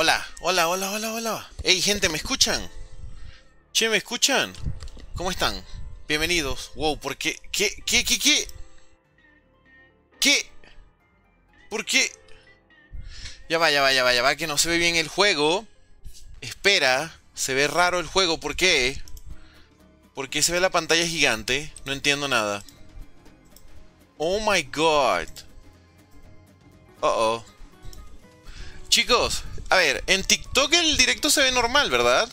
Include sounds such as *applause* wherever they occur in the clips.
Hola, hola, hola, hola, hola. Hey, gente, ¿me escuchan? Che, ¿me escuchan? ¿Cómo están? Bienvenidos. Wow, ¿por qué? ¿Qué? ¿Qué? ¿Qué? ¿Qué? ¿Qué? ¿Por qué? Ya va, ya va, ya va, ya va, que no se ve bien el juego. Espera, se ve raro el juego, ¿por qué? ¿Por qué se ve la pantalla gigante? No entiendo nada. Oh my god. Uh oh. Chicos, a ver, en TikTok el directo se ve normal, ¿verdad?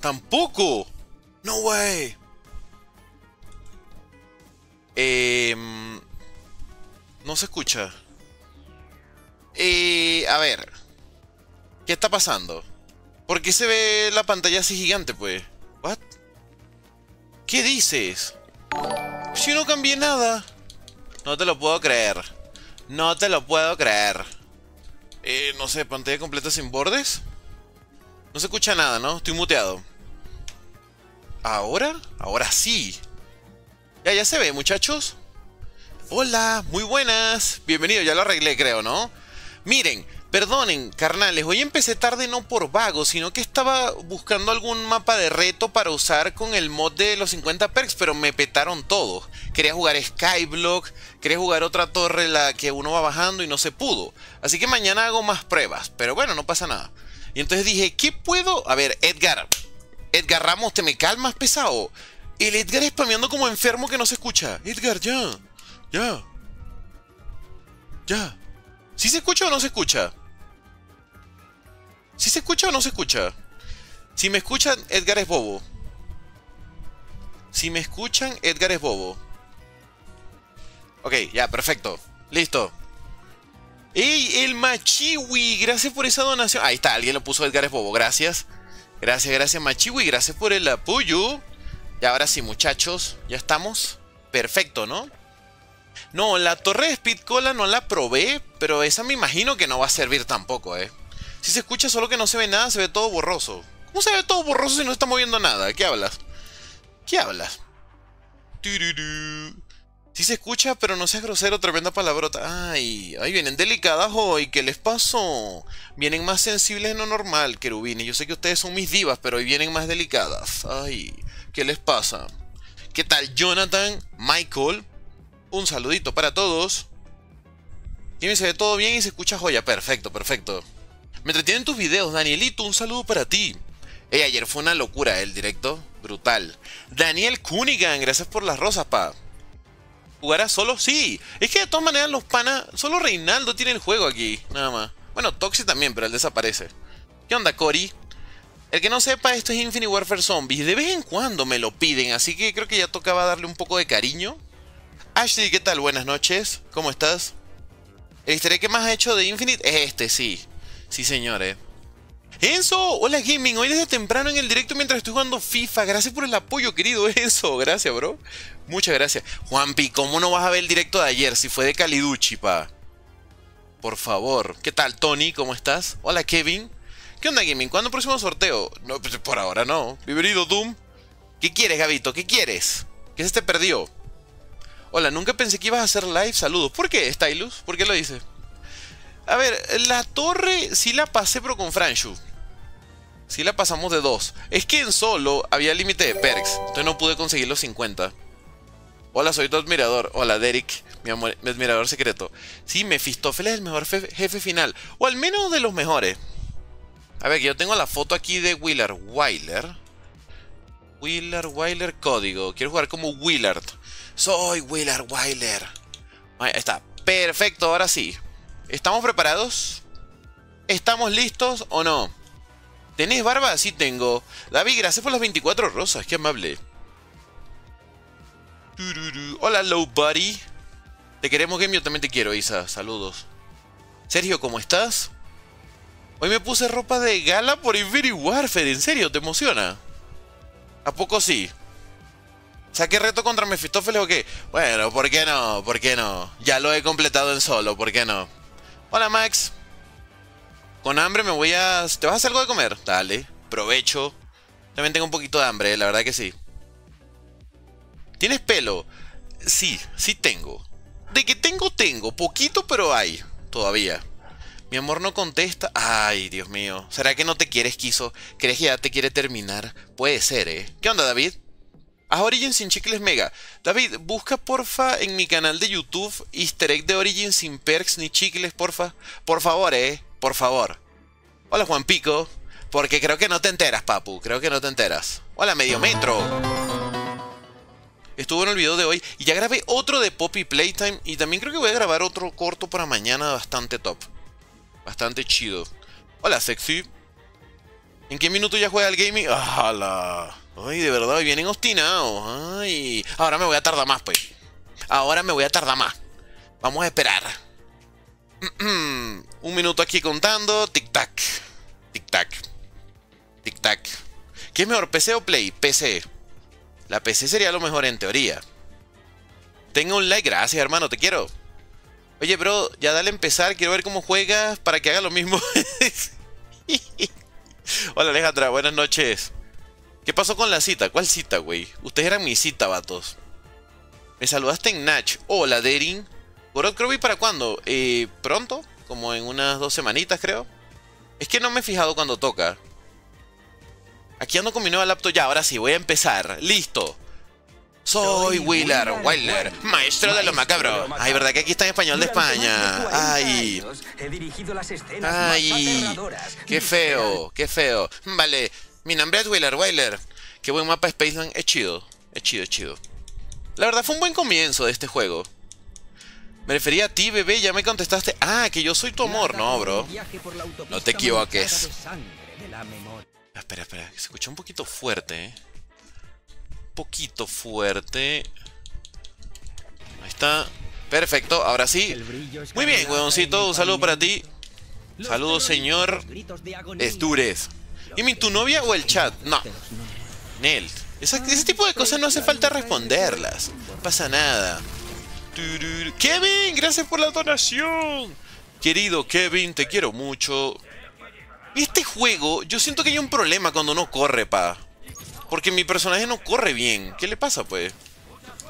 Tampoco. No way. Eh, no se escucha. Eh, a ver. ¿Qué está pasando? ¿Por qué se ve la pantalla así gigante, pues? ¿What? ¿Qué dices? Si no cambié nada. No te lo puedo creer. No te lo puedo creer. Eh, no sé, pantalla completa sin bordes. No se escucha nada, ¿no? Estoy muteado. ¿Ahora? Ahora sí. Ya, ya se ve, muchachos. Hola, muy buenas. Bienvenido, ya lo arreglé, creo, ¿no? Miren, perdonen, carnales, hoy empecé tarde no por vago, sino que estaba buscando algún mapa de reto para usar con el mod de los 50 perks, pero me petaron todo. Quería jugar Skyblock, quería jugar otra torre la que uno va bajando y no se pudo. Así que mañana hago más pruebas, pero bueno, no pasa nada. Y entonces dije, ¿qué puedo? A ver, Edgar, Edgar Ramos, ¿te me calmas, pesado? El Edgar spameando como enfermo que no se escucha. Edgar, ya, ya, ya. ¿Sí se escucha o no se escucha? ¿Sí se escucha o no se escucha? Si me escuchan, Edgar es bobo. Si me escuchan, Edgar es bobo. Ok, ya, perfecto. Listo. ¡Ey, el Machiwi! Gracias por esa donación. Ahí está, alguien lo puso Edgar es bobo. Gracias. Gracias, gracias Machiwi. Gracias por el apoyo. Y ahora sí, muchachos. Ya estamos. Perfecto, ¿no? No, la torre de Speed Cola no la probé, pero esa me imagino que no va a servir tampoco, ¿eh? Si se escucha solo que no se ve nada, se ve todo borroso. ¿Cómo se ve todo borroso si no está moviendo nada? ¿Qué hablas? ¿Qué hablas? Si se escucha, pero no seas grosero, tremenda palabrota. Ay, ay, vienen delicadas hoy, ¿qué les pasó? Vienen más sensibles de lo normal, querubines. Yo sé que ustedes son mis divas, pero hoy vienen más delicadas. Ay, ¿qué les pasa? ¿Qué tal, Jonathan? Michael, un saludito para todos. Y se ve todo bien y se escucha joya. Perfecto, perfecto. Me entretienen tus videos, Danielito. Un saludo para ti. Hey, ayer fue una locura el directo. Brutal. Daniel Cunigan, gracias por las rosas, pa. ¿Jugará solo? Sí. Es que de todas maneras los panas... Solo Reinaldo tiene el juego aquí. Nada más. Bueno, Toxi también, pero él desaparece. ¿Qué onda, Cory? El que no sepa, esto es Infinite Warfare Zombies. De vez en cuando me lo piden, así que creo que ya tocaba darle un poco de cariño. Ashley, ¿qué tal? Buenas noches. ¿Cómo estás? El easter que más ha hecho de Infinite es este, sí. Sí, señores. Enzo, hola gaming, hoy desde temprano en el directo mientras estoy jugando FIFA. Gracias por el apoyo, querido *laughs* Enzo. Gracias, bro. Muchas gracias. Juanpi, ¿cómo no vas a ver el directo de ayer si fue de Caliduchi, pa? Por favor. ¿Qué tal, Tony? ¿Cómo estás? Hola, Kevin. ¿Qué onda, gaming? ¿Cuándo el próximo sorteo? No, pues por ahora no. Bienvenido, Doom. ¿Qué quieres, Gabito? ¿Qué quieres? ¿Qué se te perdió? Hola, nunca pensé que ibas a hacer live. Saludos. ¿Por qué, Stylus? ¿Por qué lo dices? A ver, la torre sí la pasé, pero con Franshu. Sí la pasamos de dos. Es que en solo había límite de perks. Entonces no pude conseguir los 50. Hola, soy tu admirador. Hola, Derek, mi, admirador secreto. Sí, Mephistófeles es el mejor jefe final. O al menos de los mejores. A ver, que yo tengo la foto aquí de Willard Wyler. Willard Wyler código. Quiero jugar como Willard. Soy Willard Wyler. Ahí está. Perfecto, ahora sí. ¿Estamos preparados? ¿Estamos listos o no? ¿Tenés barba? Sí tengo. David, gracias por las 24 rosas. Qué amable. Hola, low buddy. Te queremos, Game. Yo también te quiero, Isa. Saludos. Sergio, ¿cómo estás? Hoy me puse ropa de gala por Infinity Warfare. ¿En serio? ¿Te emociona? ¿A poco sí? ¿Saqué reto contra Mephistófeles o qué? Bueno, ¿por qué no? ¿Por qué no? Ya lo he completado en solo, ¿por qué no? Hola, Max. Con hambre me voy a... ¿Te vas a hacer algo de comer? Dale, provecho. También tengo un poquito de hambre, la verdad que sí. ¿Tienes pelo? Sí, sí tengo. De que tengo, tengo. Poquito, pero hay. Todavía. Mi amor no contesta. Ay, Dios mío. ¿Será que no te quieres, quiso? ¿Crees que ya te quiere terminar? Puede ser, ¿eh? ¿Qué onda, David? Haz Origin sin chicles mega. David, busca porfa en mi canal de YouTube Easter egg de Origin sin perks ni chicles, porfa. Por favor, eh. Por favor. Hola, Juan Pico. Porque creo que no te enteras, papu. Creo que no te enteras. Hola, Medio Metro. Estuvo en el video de hoy y ya grabé otro de Poppy Playtime y también creo que voy a grabar otro corto para mañana bastante top. Bastante chido. Hola, sexy. ¿En qué minuto ya juega el gaming? ¡Hala! Ay, de verdad, vienen obstinados. Ahora me voy a tardar más, pues. Ahora me voy a tardar más. Vamos a esperar. *clears throat* Un minuto aquí contando. Tic-tac. Tic-tac. Tic-tac. ¿Qué es mejor, PC o Play? PC. La PC sería lo mejor en teoría. Tenga un like, gracias hermano, te quiero. Oye, bro, ya dale a empezar, quiero ver cómo juegas para que haga lo mismo. *laughs* Hola Alejandra, buenas noches. ¿Qué pasó con la cita? ¿Cuál cita, güey? Ustedes eran mi cita, vatos. Me saludaste en Natch. Hola, Derin. ¿Gorod Croby para cuándo? Eh, ¿Pronto? Como en unas dos semanitas, creo. Es que no me he fijado cuando toca. Aquí ando con mi nueva laptop ya, ahora sí, voy a empezar. ¡Listo! Soy Wheeler, Wheeler, maestro de lo macabro. Ay, ¿verdad que aquí está en español de España? Ay. Ay. Qué feo, qué feo. Vale, mi nombre es Wheeler, Wheeler. Qué buen mapa Spaceman. Es chido, es chido, es chido. La verdad fue un buen comienzo de este juego. Me refería a ti, bebé, ya me contestaste. Ah, que yo soy tu amor. No, bro. No te equivoques. Espera, espera, se escucha un poquito fuerte, ¿eh? Un poquito fuerte. Ahí está. Perfecto, ahora sí. Muy bien, huevoncito, un saludo para ti. Saludos, señor Estures. ¿Y mi tu novia o el chat? No. Nel. ese tipo de cosas no hace falta responderlas. No pasa nada. Kevin, gracias por la donación. Querido Kevin, te quiero mucho. Este juego, yo siento que hay un problema cuando no corre, pa. Porque mi personaje no corre bien. ¿Qué le pasa, pues?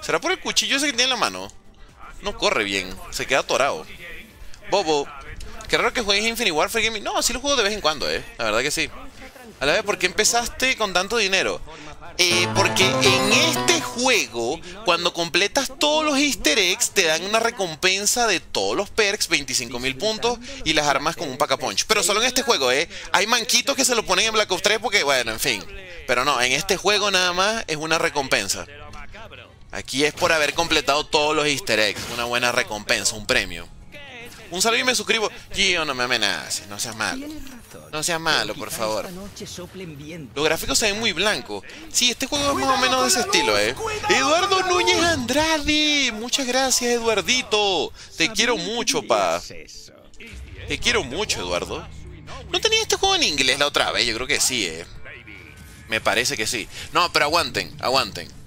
¿Será por el cuchillo ese que tiene en la mano? No corre bien. Se queda atorado. Bobo. Qué raro que juegues Infinite Warfare Gaming. No, así lo juego de vez en cuando, eh. La verdad que sí. A la vez, ¿por qué empezaste con tanto dinero? Eh, porque en este juego, cuando completas todos los easter eggs, te dan una recompensa de todos los perks, 25.000 puntos, y las armas con un pack punch. Pero solo en este juego, ¿eh? Hay manquitos que se lo ponen en Black Ops 3 porque, bueno, en fin. Pero no, en este juego nada más es una recompensa. Aquí es por haber completado todos los easter eggs, una buena recompensa, un premio. Un saludo y me suscribo. Gio, no me amenaces, no seas malo. No seas malo, por favor. Los gráficos se ven muy blancos. Sí, este juego es más o menos de ese estilo, ¿eh? Eduardo Núñez Andrade. Muchas gracias, Eduardito. Te quiero mucho, pa. Te quiero mucho, Eduardo. ¿No tenía este juego en inglés la otra vez? Yo creo que sí, ¿eh? Me parece que sí. No, pero aguanten, aguanten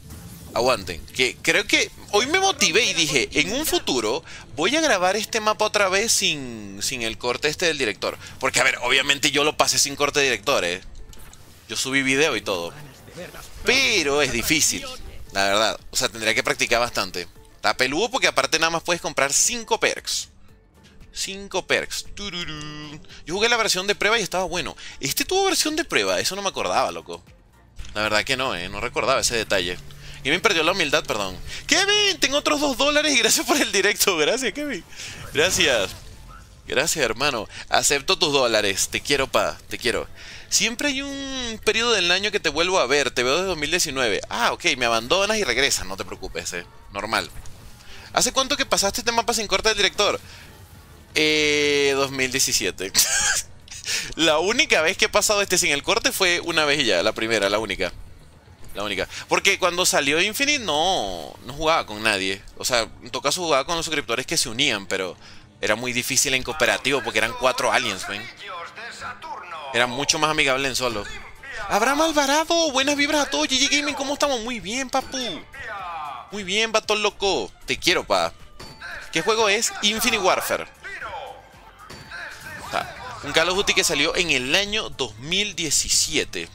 aguanten. Que creo que hoy me motivé y dije, en un futuro voy a grabar este mapa otra vez sin, sin el corte este del director. Porque, a ver, obviamente yo lo pasé sin corte de director, ¿eh? Yo subí video y todo. Pero es difícil, la verdad. O sea, tendría que practicar bastante. Está peludo porque aparte nada más puedes comprar 5 perks. 5 perks. Yo jugué la versión de prueba y estaba bueno. Este tuvo versión de prueba, eso no me acordaba, loco. La verdad que no, ¿eh? No recordaba ese detalle. Kevin perdió la humildad, perdón. Kevin, tengo otros dos dólares y gracias por el directo. Gracias, Kevin. Gracias. Gracias, hermano. Acepto tus dólares. Te quiero, pa. Te quiero. Siempre hay un periodo del año que te vuelvo a ver. Te veo desde 2019. Ah, ok. Me abandonas y regresas. No te preocupes, eh. Normal. ¿Hace cuánto que pasaste este mapa sin corte del director? Eh... 2017. *laughs* la única vez que he pasado este sin el corte fue una vez ya. La primera, la única. La única. Porque cuando salió Infinite no, no jugaba con nadie. O sea, en todo caso jugaba con los suscriptores que se unían, pero era muy difícil en cooperativo porque eran cuatro aliens, ven. Era mucho más amigable en solo. Abraham Alvarado, buenas vibras a todos. GG Gaming, ¿cómo estamos? Muy bien, papu. Muy bien, vato loco. Te quiero, pa. ¿Qué juego es? Infinite Warfare. un Call of Duty que salió en el año 2017.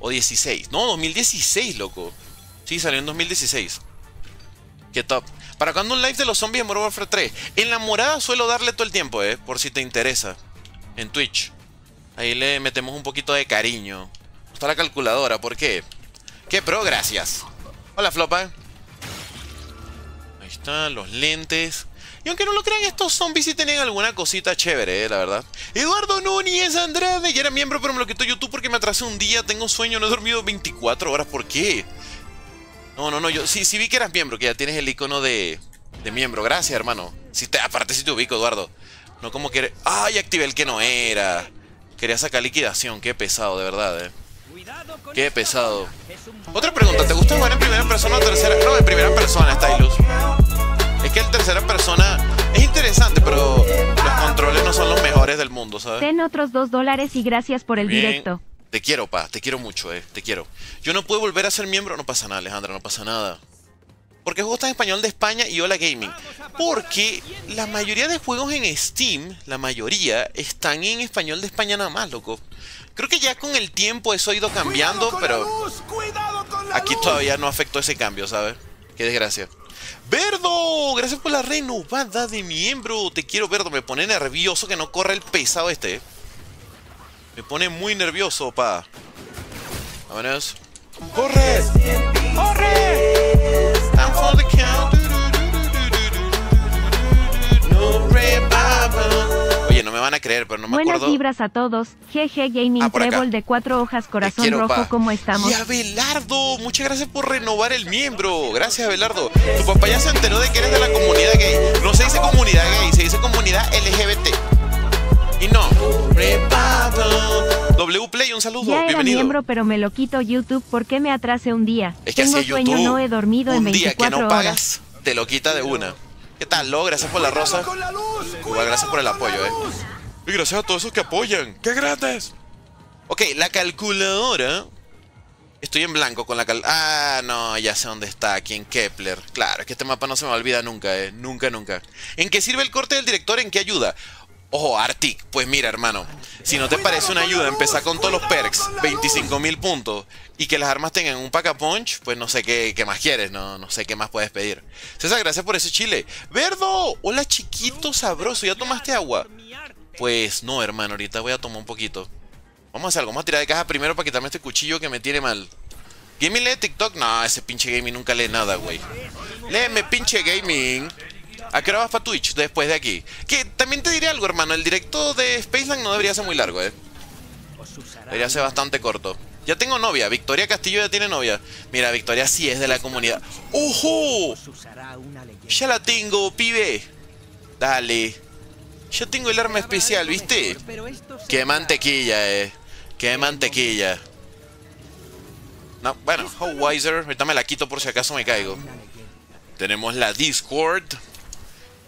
O 16. No, 2016, loco. Sí, salió en 2016. Qué top. ¿Para cuando un live de los zombies en Modern Warfare 3? En la morada suelo darle todo el tiempo, eh, por si te interesa. En Twitch. Ahí le metemos un poquito de cariño. Está la calculadora, ¿por qué? ¿Qué pro? Gracias. Hola, Flopa. Ahí están los lentes. Y aunque no lo crean, estos zombies sí tienen alguna cosita chévere, eh, la verdad. Eduardo Núñez Andrade, ya era miembro, pero me lo quitó YouTube porque me atrasé un día. Tengo sueño, no he dormido 24 horas. ¿Por qué? No, no, no, yo sí, sí vi que eras miembro, que ya tienes el icono de, de miembro. Gracias, hermano. Si te, aparte si te ubico, Eduardo. No como que... ¡Ay! Activé el que no era. Quería sacar liquidación. Qué pesado, de verdad, eh. Qué pesado. Otra pregunta, ¿te gusta jugar en primera persona o tercera? No, en primera persona, Stylus. Es que el tercera persona es interesante, pero los controles no son los mejores del mundo, ¿sabes? Ten otros dos dólares y gracias por el Bien. directo. Te quiero, pa, te quiero mucho, eh, te quiero. Yo no puedo volver a ser miembro, no pasa nada, Alejandra, no pasa nada. Porque juego está en español de España y Hola Gaming. Porque la mayoría de juegos en Steam, la mayoría, están en español de España nada más, loco. Creo que ya con el tiempo eso ha ido cambiando, pero aquí todavía no afectó ese cambio, ¿sabes? Qué desgracia. Verdo, gracias por la renovada de miembro. Te quiero, Verdo. Me pone nervioso que no corra el pesado este. eh. Me pone muy nervioso, pa. Vámonos. ¡Corre! ¡Corre! No me van a creer, pero no me Buenas acuerdo. vibras a todos. GG Gaming Ah. Trébol de cuatro hojas, corazón quiero, rojo, pa. ¿cómo estamos? Y Abelardo, muchas gracias por renovar el miembro. Gracias, Abelardo. Tu papá ya se enteró de que eres de la comunidad gay. No se dice comunidad gay, se dice comunidad LGBT. Y no. W Play, un saludo. Ya era Bienvenido. miembro, pero me lo quito YouTube porque me atrase un día. Es que Tengo sueño, YouTube. no he dormido en un día 24 que no horas. pagas, te lo quita de una. ¿Qué tal, Lo? Gracias por la rosa. Igual gracias por el apoyo, eh. Y gracias a todos esos que apoyan. ¡Qué grandes! Ok, la calculadora. Estoy en blanco con la cal... Ah, no, ya sé dónde está, aquí en Kepler. Claro, es que este mapa no se me olvida nunca, eh. Nunca, nunca. ¿En qué sirve el corte del director? ¿En qué ayuda? Ojo, Arctic. Pues mira, hermano. Si no te parece una ayuda empezar con todos los perks, 25.000 puntos, y que las armas tengan un pack a punch, pues no sé qué, qué más quieres, no, no sé qué más puedes pedir. César, gracias por ese chile. ¡Verdo! Hola, chiquito sabroso. ¿Ya tomaste agua? Pues no, hermano, ahorita voy a tomar un poquito. Vamos a hacer algo, vamos a tirar de caja primero para quitarme este cuchillo que me tiene mal. ¿Gaming lee TikTok? No, ese pinche gaming nunca lee nada, güey. Léeme, pinche gaming. ¿A qué hora para Twitch después de aquí? Que también te diré algo, hermano. El directo de Spaceland no debería ser muy largo, eh. Debería ser bastante corto. Ya tengo novia. Victoria Castillo ya tiene novia. Mira, Victoria sí es de la comunidad. ¡Ojo! Ya la tengo, pibe. Dale. Ya tengo el arma especial, ¿viste? Qué mantequilla, eh. Qué mantequilla. No, bueno, How Wiser. Ahorita me la quito por si acaso me caigo. Tenemos la Discord.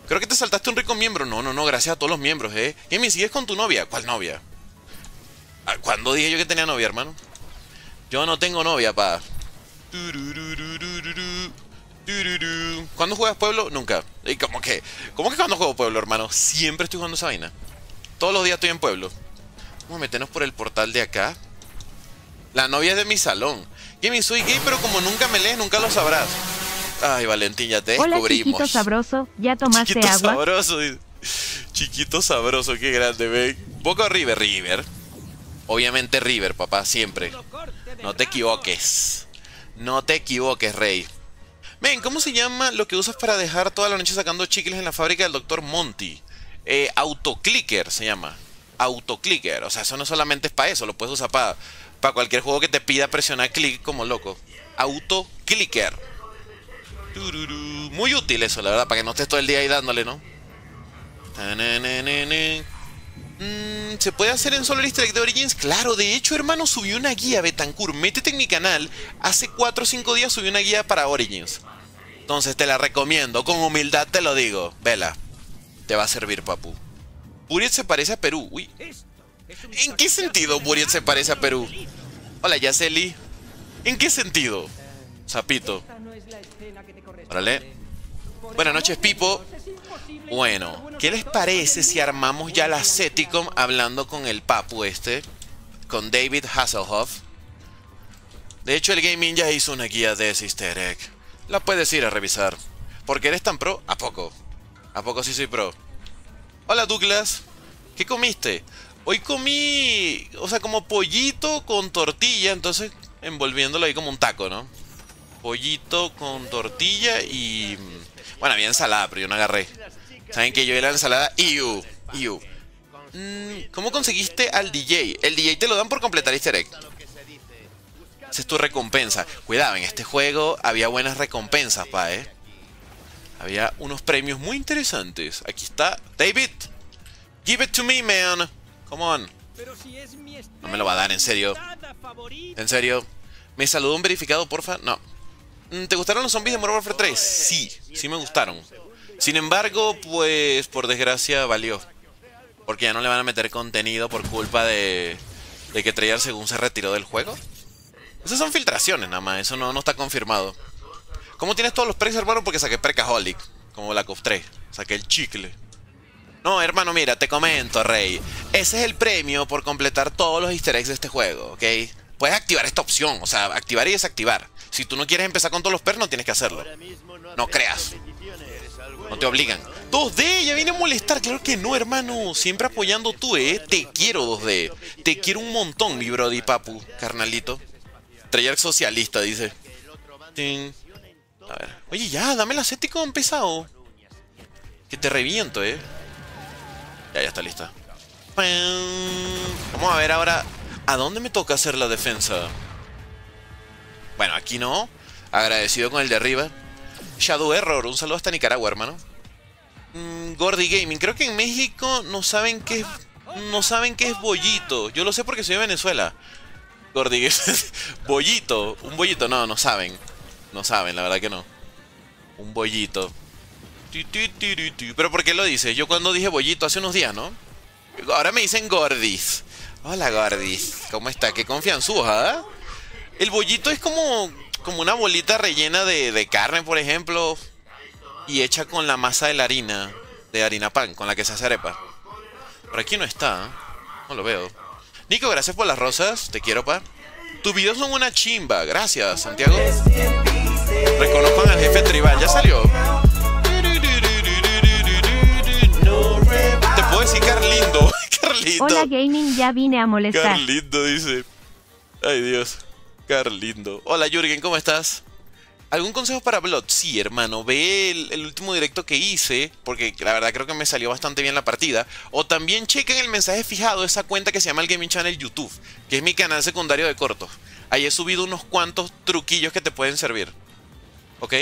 Creo que te saltaste un rico miembro. No, no, no, gracias a todos los miembros, eh. Emi, ¿sigues con tu novia? ¿Cuál novia? Ah, ¿Cuándo dije yo que tenía novia, hermano? Yo no tengo novia, pa. ¿Cuándo juegas Pueblo? Nunca. ¿Y cómo que? ¿Cómo que cuando juego Pueblo, hermano? Siempre estoy jugando esa vaina. Todos los días estoy en Pueblo. Vamos a meternos por el portal de acá. La novia es de mi salón. Gaming, soy gay, pero como nunca me lees, nunca lo sabrás. Ay, Valentín, ya te Hola descubrimos. chiquito sabroso, ¿ya tomaste Chiquito agua? sabroso. Chiquito sabroso, qué grande, ven. Boca River, River. Obviamente River, papá, siempre. No te equivoques. No te equivoques, rey. Ven, ¿cómo se llama lo que usas para dejar toda la noche sacando chicles en la fábrica del Dr. Monty? Eh, autoclicker se llama. Autoclicker. O sea, eso no solamente es para eso, lo puedes usar para cualquier juego que te pida presionar clic como loco. Autoclicker. Muy útil eso, la verdad, para que no estés todo el día ahí dándole, ¿no? Mm, ¿Se puede hacer en solo easter de Origins? Claro, de hecho, hermano, subí una guía, Betancourt. Métete en mi canal. Hace 4 o 5 días subí una guía para Origins. Entonces te la recomiendo, con humildad te lo digo. Vela, te va a servir, papu. Buriet se parece a Perú. Uy. ¿En qué sentido Buriet se parece a Perú? Hola, Yaceli. ¿En qué sentido? Zapito. Órale. Buenas noches, Pipo. Bueno, ¿qué les parece si armamos ya la Ceticom hablando con el papu este? Con David Hasselhoff. De hecho, el Gaming ya hizo una guía de ese easter egg. La puedes ir a revisar. ¿Por qué eres tan pro? ¿A poco? ¿A poco sí soy pro? Hola Douglas. ¿Qué comiste? Hoy comí, o sea, como pollito con tortilla, entonces envolviéndolo ahí como un taco, ¿no? Pollito con tortilla y... Bueno, había ensalada, pero yo no agarré. ¿Saben que yo era la ensalada? Iu, iu. Mm, ¿Cómo conseguiste al DJ? El DJ te lo dan por completar easter egg. Esa es tu recompensa. Cuidado, en este juego había buenas recompensas, pa, eh. Había unos premios muy interesantes. Aquí está. David. Give it to me, man. Come on. No me lo va a dar, en serio. En serio. ¿Me saludó un verificado, porfa? No. Mm, ¿Te gustaron los zombies de Modern Warfare 3? Sí, sí me gustaron. Sin embargo, pues por desgracia valió. Porque ya no le van a meter contenido por culpa de, de que Treyarch según se retiró del juego. Esas son filtraciones nada más, eso no, no está confirmado. ¿Cómo tienes todos los precios, hermano? Porque saqué Precaholic, como Black Ops 3. Saqué el chicle. No, hermano, mira, te comento, Rey. Ese es el premio por completar todos los easter eggs de este juego, ¿ok? Puedes activar esta opción, o sea, activar y desactivar. Si tú no quieres empezar con todos los perros, no tienes que hacerlo. No creas. No te obligan. 2D, ya viene a molestar. Claro que no, hermano. Siempre apoyando tú, ¿eh? Te quiero, 2D. Te quiero un montón, mi brody papu, carnalito. Treyarch socialista, dice. A ver. Oye, ya, dame el acético pesado. Que te reviento, eh. Ya, ya está lista. Vamos a ver ahora. ¿A dónde me toca hacer la defensa? Bueno, aquí no. Agradecido con el de arriba. Shadow Error, un saludo hasta Nicaragua, hermano. Mm, Gordy Gaming, creo que en México no saben qué es. No saben qué es bollito. Yo lo sé porque soy de Venezuela. Gordy *laughs* Bollito. Un bollito, no, no saben. No saben, la verdad que no. Un bollito. Pero ¿por qué lo dices? Yo cuando dije bollito hace unos días, ¿no? Ahora me dicen gordis. Hola gordis. ¿Cómo está? Qué confianzuja, ¿eh? El bollito es como, como una bolita rellena de, de carne, por ejemplo. Y hecha con la masa de la harina. De harina pan, con la que se hace arepa. Por aquí no está. ¿eh? No lo veo. Nico, gracias por las rosas. Te quiero, pa. Tus videos son una chimba. Gracias, Santiago. Reconozcan al jefe tribal. Ya salió. Hola gaming, ya vine a molestar. Carlindo dice. Ay Dios. Carlindo. Hola Jürgen, ¿cómo estás? ¿Algún consejo para Blood? Sí, hermano, ve el, el, último directo que hice, porque la verdad creo que me salió bastante bien la partida. O también chequen el mensaje fijado esa cuenta que se llama el Gaming Channel YouTube, que es mi canal secundario de cortos. Ahí he subido unos cuantos truquillos que te pueden servir. ¿Ok?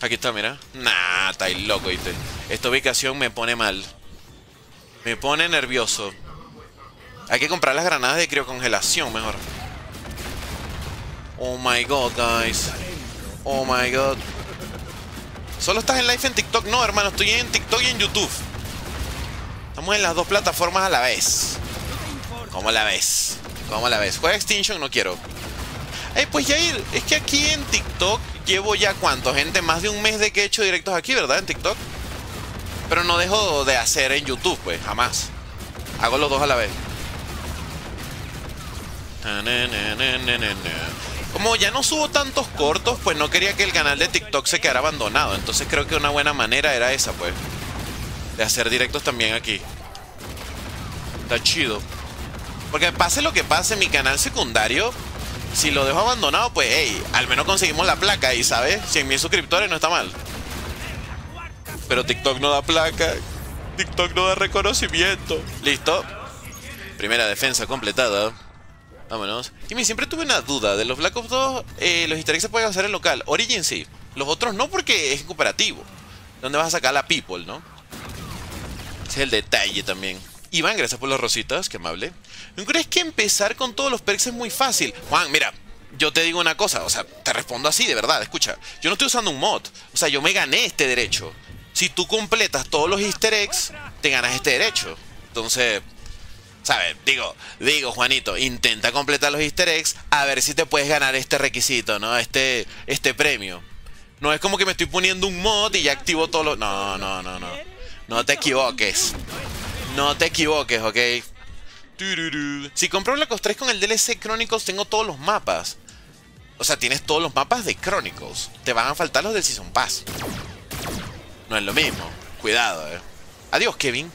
Aquí está, mira. Nah, está ahí loco, ¿viste? Esta ubicación me pone mal. Me pone nervioso. Hay que comprar las granadas de criocongelación mejor. Oh my god, guys. Oh my god. ¿Solo estás en live en TikTok? No, hermano, estoy en TikTok y en YouTube. Estamos en las dos plataformas a la vez. ¿Cómo la ves? ¿Cómo la ves? ¿Juega Extinction? No quiero. Eh, pues Jair, es que aquí en TikTok llevo ya cuánto, gente, más de un mes de que he hecho directos aquí, ¿verdad? En TikTok. Pero no dejo de hacer en YouTube, pues, jamás. Hago los dos a la vez. Como ya no subo tantos cortos, pues no quería que el canal de TikTok se quedara abandonado. Entonces creo que una buena manera era esa, pues. De hacer directos también aquí. Está chido. Porque pase lo que pase, mi canal secundario, si lo dejo abandonado, pues, hey, al menos conseguimos la placa y, ¿sabes? 100 mil suscriptores no está mal. Pero TikTok no da placa. TikTok no da reconocimiento. Listo. Primera defensa completada. Vámonos. Jimmy, siempre tuve una duda. De los Black Ops 2, eh, los easter eggs se pueden hacer en local. Origin sí. Los otros no porque es cooperativo. ¿Dónde vas a sacar la people, no? Ese es el detalle también. Iván, gracias por las rositas, qué amable. ¿No crees que empezar con todos los perks es muy fácil? Juan, mira, yo te digo una cosa, o sea, te respondo así, de verdad, escucha. Yo no estoy usando un mod, o sea, yo me gané este derecho. Si tú completas todos los easter eggs, te ganas este derecho. Entonces, ¿sabes? Digo, digo, Juanito, intenta completar los easter eggs a ver si te puedes ganar este requisito, ¿no? Este, este premio. No es como que me estoy poniendo un mod y ya activo todos los... No, no, no, no. No te equivoques. No te equivoques, ¿ok? Si compro Black Ops 3 con el DLC Chronicles, tengo todos los mapas. O sea, tienes todos los mapas de Chronicles. Te van a faltar los del Season Pass. No es lo mismo. Cuidado, eh. Adiós, Kevin.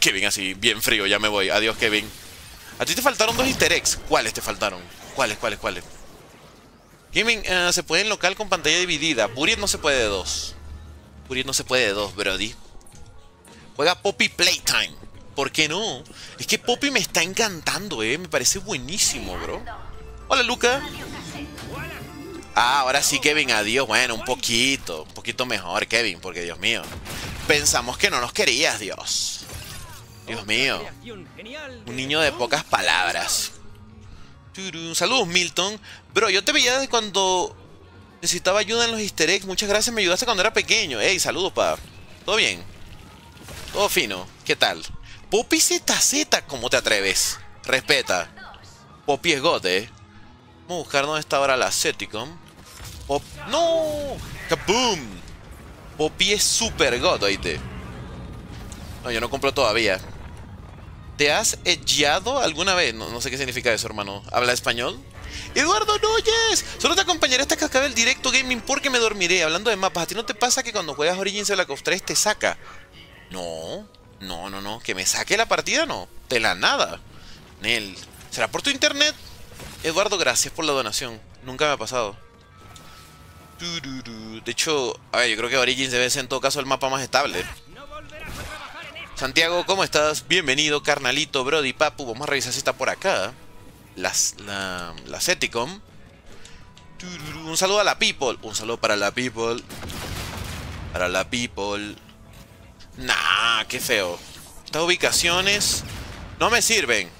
Kevin así, bien frío, ya me voy. Adiós, Kevin. A ti te faltaron dos easter eggs. ¿Cuáles te faltaron? ¿Cuáles, cuáles, cuáles? Gaming eh, se puede en local con pantalla dividida. Buried no se puede de dos. Buried no se puede de dos, Brody. Juega Poppy Playtime. ¿Por qué no? Es que Poppy me está encantando, eh. Me parece buenísimo, bro. Hola, Luca. Ah, ahora sí, Kevin, adiós. Bueno, un poquito. Un poquito mejor, Kevin, porque Dios mío. Pensamos que no nos querías, Dios. Dios mío. Un niño de pocas palabras. Saludos, Milton. Bro, yo te veía desde cuando necesitaba ayuda en los easter eggs. Muchas gracias, me ayudaste cuando era pequeño. Ey, saludos, pa. ¿Todo bien? Todo fino. ¿Qué tal? Poppy ZZ, ¿cómo te atreves? Respeta. Poppy es God, eh. Vamos a buscar dónde está ahora la Ceticom. Pop... ¡No! ¡Kaboom! Poppy es super God, oíste. No, yo no compro todavía. ¿Te has echado alguna vez? No, no sé qué significa eso, hermano. ¿Habla español? Eduardo Núñez, solo te acompañaré hasta que acabe el directo gaming porque me dormiré. Hablando de mapas, ¿a ti no te pasa que cuando juegas Origins de Black Ops 3 te saca? No, no, no, no. Que me saque la partida, no. De la nada. Nel. ¿Será por tu internet? Eduardo, gracias por la donación. Nunca me ha pasado. De hecho, a ver, yo creo que Origins debe ser en todo caso el mapa más estable. Santiago, ¿cómo estás? Bienvenido, carnalito, Brody, Papu. Vamos a revisar si está por acá. Las, la, la Ceticom. Un saludo a la People. Un saludo para la People. Para la People. Nah, qué feo. Estas ubicaciones no me sirven.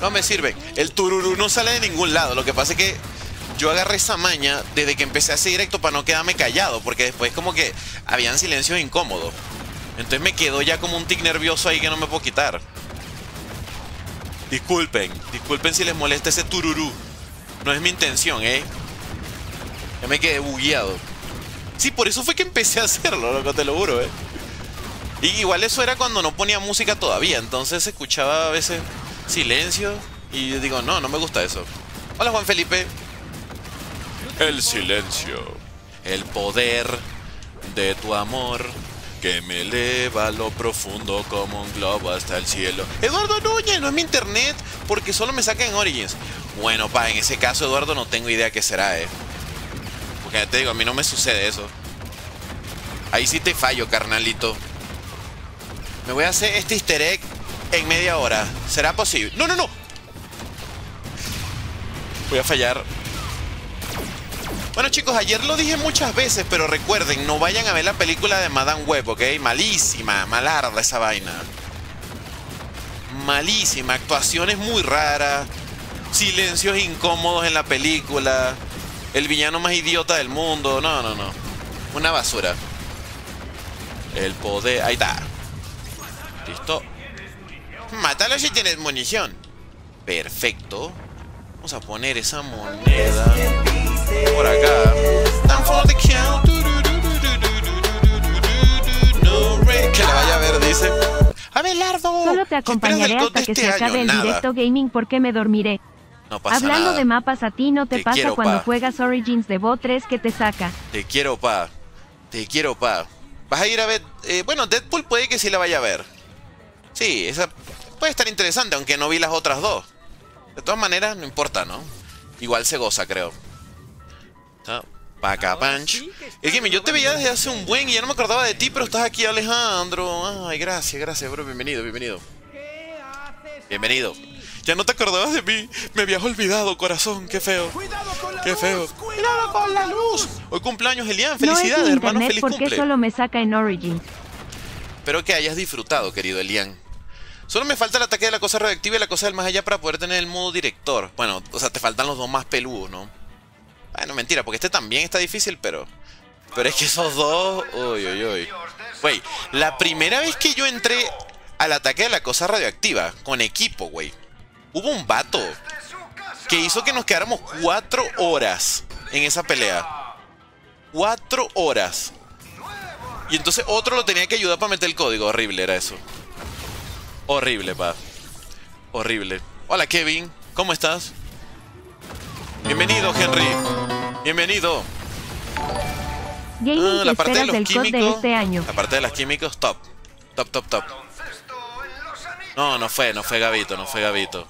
No me sirven. El tururú no sale de ningún lado. Lo que pasa es que yo agarré esa maña desde que empecé a hacer directo para no quedarme callado. Porque después como que habían silencios incómodos. Entonces me quedó ya como un tic nervioso ahí que no me puedo quitar. Disculpen, disculpen si les molesta ese tururú. No es mi intención, ¿eh? Ya me quedé bugueado. Sí, por eso fue que empecé a hacerlo, loco, te lo juro, ¿eh? Y igual eso era cuando no ponía música todavía, entonces escuchaba a veces silencio y digo, no, no me gusta eso. Hola Juan Felipe. El silencio, el poder de tu amor que me eleva a lo profundo como un globo hasta el cielo. Eduardo Núñez, no es mi internet, porque solo me saca en Origins. Bueno, pa, en ese caso, Eduardo, no tengo idea qué será, eh. Porque te digo, a mí no me sucede eso. Ahí sí te fallo, carnalito. Me voy a hacer este easter egg en media hora. ¿Será posible? ¡No, no, no! Voy a fallar. Bueno chicos, ayer lo dije muchas veces, pero recuerden, no vayan a ver la película de Madame Web, ¿ok? Malísima, malarda esa vaina. Malísima, actuaciones muy raras, silencios incómodos en la película, el villano más idiota del mundo, no, no, no. Una basura. El poder, ahí está. Listo. Mátalo si tienes munición. Perfecto. Vamos a poner esa moneda por acá. Que la vaya a ver, dice. Abelardo. Solo te acompañaré hasta que este se acabe el directo gaming porque me dormiré. No pasa Hablando nada. de mapas, a ti no te, Te pasa quiero, cuando pa. juegas Origins de Bot 3 que te saca. Te quiero, pa. Te quiero, pa. Vas a ir a ver. eh, bueno, Deadpool puede que sí la vaya a ver. Sí, esa puede estar interesante, aunque no vi las otras dos. De todas maneras, no importa, ¿no? Igual se goza, creo. Ah, Paca Punch. Es que yo te veía desde hace un buen y ya no me acordaba de ti, pero estás aquí, Alejandro. Ay, gracias, gracias, bro. Bienvenido, bienvenido. Bienvenido. Ya no te acordabas de mí. Me habías olvidado, corazón. Qué feo. Qué feo. Cuidado con la luz. Hoy cumpleaños, Elian. no es Felicidades, mi hermano. internet Feliz porque cumple. solo me saca en Origins. Espero que hayas disfrutado, querido Elian. Solo me falta el ataque de la cosa radioactiva y la cosa del más allá para poder tener el modo director. Bueno, o sea, te faltan los dos más peludos, ¿no? Bueno, mentira, porque este también está difícil, pero... Pero es que esos dos... Uy, uy, uy. Güey, la primera vez que yo entré al ataque de la cosa radioactiva, con equipo, güey, hubo un vato que hizo que nos quedáramos cuatro horas en esa pelea. Cuatro horas. Y entonces otro lo tenía que ayudar para meter el código. Horrible era eso. Horrible, pa. Horrible. Hola, Kevin. ¿Cómo estás? Bienvenido, Henry. Bienvenido. Ah, la parte de los químicos. este año. La parte de los químicos, top. Top, top, top. No, no fue, no fue Gavito, no fue Gavito.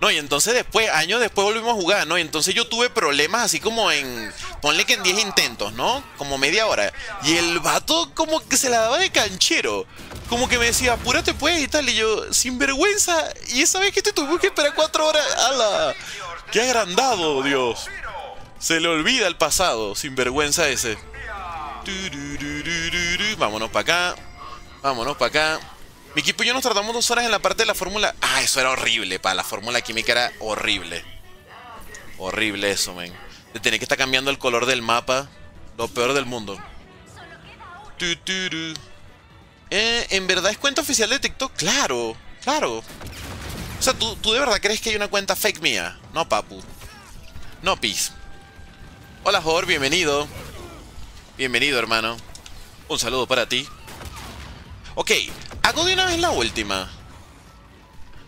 No, y entonces después, años después volvimos a jugar, ¿no? Y entonces yo tuve problemas así como en. Ponle que en 10 intentos, ¿no? Como media hora. Y el vato como que se la daba de canchero. Como que me decía, apúrate pues y tal. Y yo, sin vergüenza. Y esa vez que te tuve que esperar 4 horas. ¡Hala! ¡Qué agrandado, Dios! Se le olvida el pasado, sin vergüenza ese. Vámonos para acá. Vámonos para acá. Mi equipo y yo nos tardamos dos horas en la parte de la fórmula. Ah, eso era horrible, pa. La fórmula química era horrible. Horrible eso, men. De tener que estar cambiando el color del mapa. Lo peor del mundo. Eh, ¿En verdad es cuenta oficial de TikTok? Claro, claro. O sea, ¿tú, ¿tú de verdad crees que hay una cuenta fake mía? No, papu. No, pis. Hola, Jor, bienvenido. Bienvenido, hermano. Un saludo para ti. Ok, hago de una vez la última.